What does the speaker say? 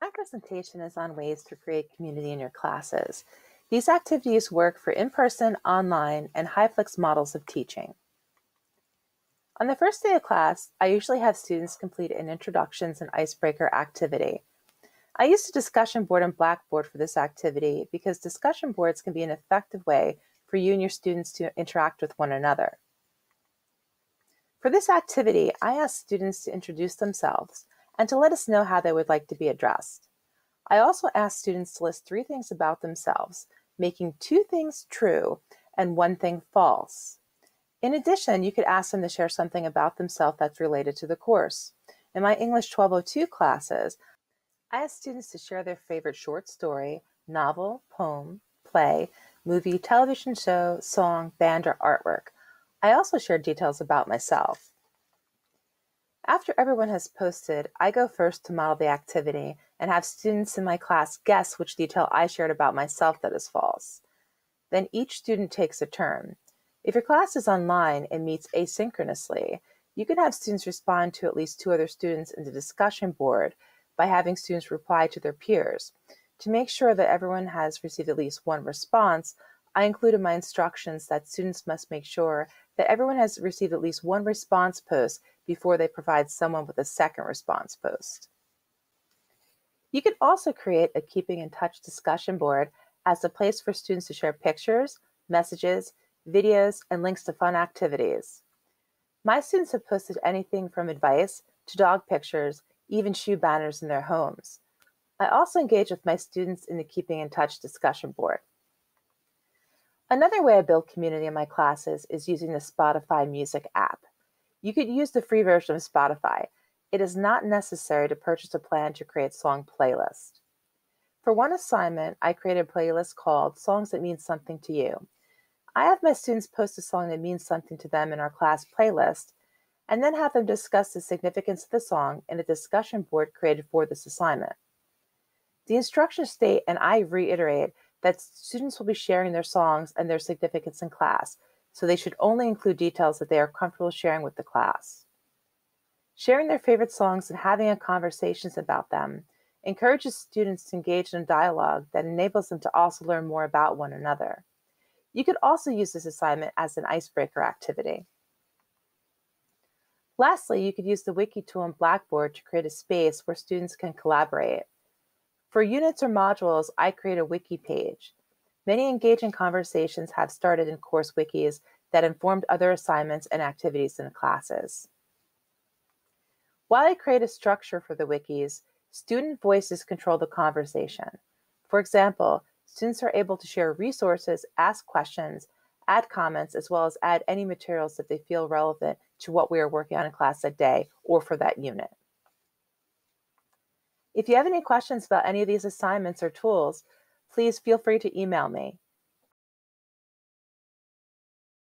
My presentation is on ways to create community in your classes. These activities work for in-person, online, and HyFlex models of teaching. On the first day of class, I usually have students complete an introductions and icebreaker activity. I used a discussion board and Blackboard for this activity because discussion boards can be an effective way for you and your students to interact with one another. For this activity, I asked students to introduce themselves and to let us know how they would like to be addressed. I also asked students to list three things about themselves, making two things true and one thing false. In addition, you could ask them to share something about themselves that's related to the course. In my English 1202 classes, I asked students to share their favorite short story, novel, poem, play, movie, television show, song, band, or artwork. I also shared details about myself. After everyone has posted, I go first to model the activity and have students in my class guess which detail I shared about myself that is false. Then each student takes a turn. If your class is online and meets asynchronously, you can have students respond to at least two other students in the discussion board by having students reply to their peers. To make sure that everyone has received at least one response, I included my instructions that students must make sure that everyone has received at least one response post before they provide someone with a second response post. You could also create a keeping in touch discussion board as a place for students to share pictures, messages, videos, and links to fun activities. My students have posted anything from advice to dog pictures, even shoe banners in their homes. I also engage with my students in the Keeping in Touch discussion board. Another way I build community in my classes is using the Spotify Music app. You could use the free version of Spotify. It is not necessary to purchase a plan to create song playlists. For one assignment, I created a playlist called Songs That Mean Something to You. I have my students post a song that means something to them in our class playlist, and then have them discuss the significance of the song in a discussion board created for this assignment. The instructions state, and I reiterate, that students will be sharing their songs and their significance in class, so they should only include details that they are comfortable sharing with the class. Sharing their favorite songs and having a conversations about them encourages students to engage in a dialogue that enables them to also learn more about one another. You could also use this assignment as an icebreaker activity. Lastly, you could use the Wiki tool in Blackboard to create a space where students can collaborate. For units or modules, I create a wiki page. Many engaging conversations have started in course wikis that informed other assignments and activities in the classes. While I create a structure for the wikis, student voices control the conversation. For example, students are able to share resources, ask questions, add comments, as well as add any materials that they feel relevant to what we are working on in class that day or for that unit. If you have any questions about any of these assignments or tools, please feel free to email me.